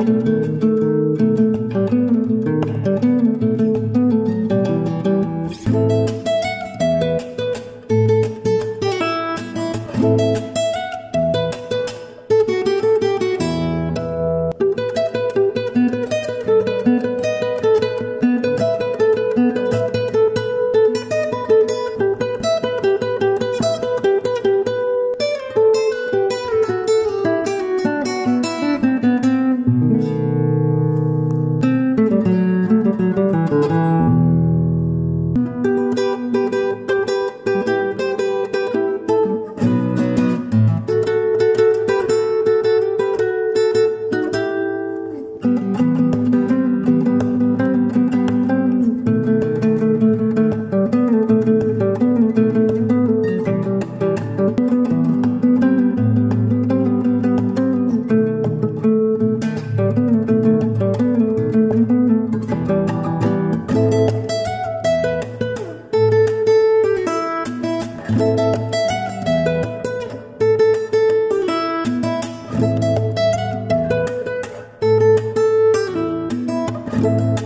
Música Música